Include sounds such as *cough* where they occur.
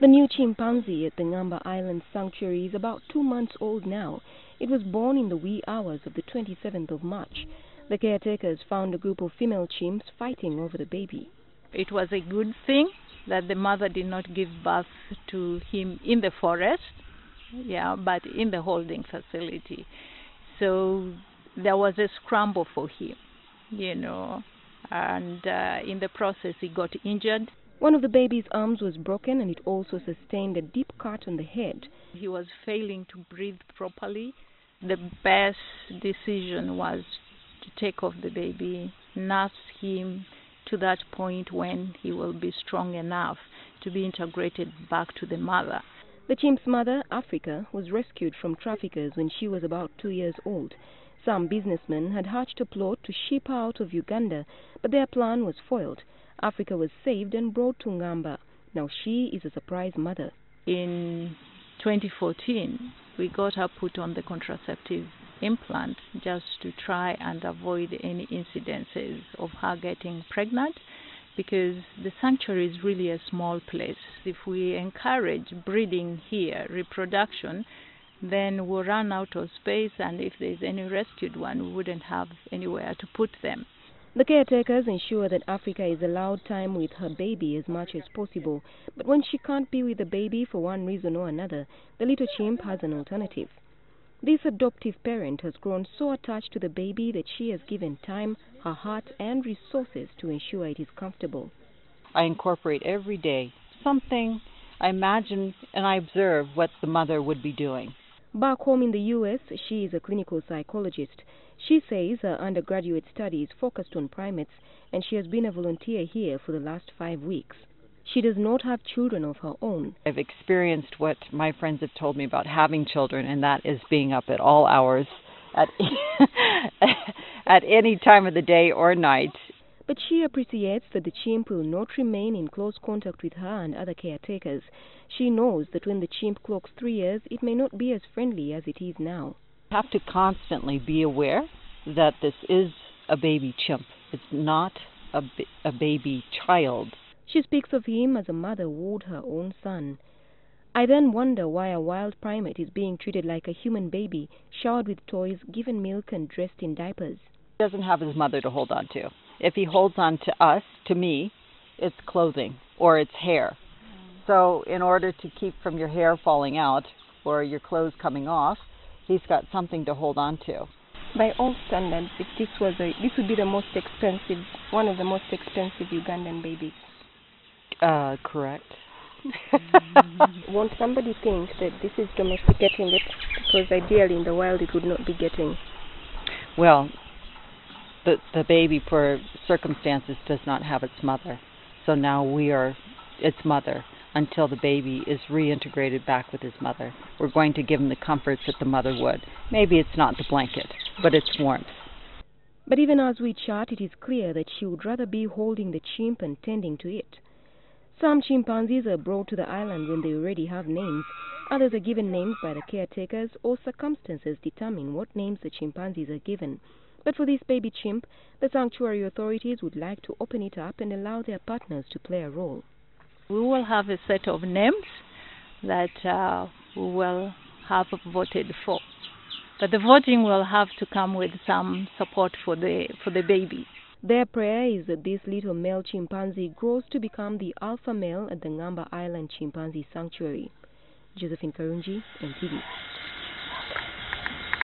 The new chimpanzee at the Ngamba Island Sanctuary is about two months old now. It was born in the wee hours of the 27th of March. The caretakers found a group of female chimps fighting over the baby. It was a good thing that the mother did not give birth to him in the forest, yeah, but in the holding facility. So there was a scramble for him, you know, and uh, in the process he got injured. One of the baby's arms was broken and it also sustained a deep cut on the head. He was failing to breathe properly. The best decision was to take off the baby, nurse him to that point when he will be strong enough to be integrated back to the mother. The chimp's mother, Africa, was rescued from traffickers when she was about two years old. Some businessmen had hatched a plot to ship her out of Uganda, but their plan was foiled. Africa was saved and brought to Ngamba. Now she is a surprise mother. In 2014, we got her put on the contraceptive implant just to try and avoid any incidences of her getting pregnant because the sanctuary is really a small place. If we encourage breeding here, reproduction, then we'll run out of space and if there's any rescued one, we wouldn't have anywhere to put them. The caretakers ensure that Africa is allowed time with her baby as much as possible, but when she can't be with the baby for one reason or another, the little chimp has an alternative. This adoptive parent has grown so attached to the baby that she has given time, her heart, and resources to ensure it is comfortable. I incorporate every day something I imagine and I observe what the mother would be doing. Back home in the U.S., she is a clinical psychologist. She says her undergraduate studies focused on primates, and she has been a volunteer here for the last five weeks. She does not have children of her own. I've experienced what my friends have told me about having children, and that is being up at all hours, at *laughs* at any time of the day or night. But she appreciates that the chimp will not remain in close contact with her and other caretakers. She knows that when the chimp clocks three years, it may not be as friendly as it is now. Have to constantly be aware that this is a baby chimp. It's not a, a baby child. She speaks of him as a mother would her own son. I then wonder why a wild primate is being treated like a human baby, showered with toys, given milk, and dressed in diapers. He doesn't have his mother to hold on to. If he holds on to us, to me, it's clothing or it's hair. So, in order to keep from your hair falling out or your clothes coming off, he's got something to hold on to. By all standards, if this was a, this would be the most expensive, one of the most expensive Ugandan babies. Uh, correct. *laughs* Won't somebody think that this is domesticating it? Because ideally in the wild it would not be getting. Well, the the baby for circumstances does not have its mother. So now we are its mother until the baby is reintegrated back with his mother. We're going to give him the comforts that the mother would. Maybe it's not the blanket, but it's warmth. But even as we chat, it is clear that she would rather be holding the chimp and tending to it. Some chimpanzees are brought to the island when they already have names. Others are given names by the caretakers or circumstances determine what names the chimpanzees are given. But for this baby chimp, the sanctuary authorities would like to open it up and allow their partners to play a role. We will have a set of names that uh, we will have voted for. But the voting will have to come with some support for the for the baby. Their prayer is that this little male chimpanzee grows to become the alpha male at the Ngamba Island Chimpanzee Sanctuary. Josephine Karungi, NTV.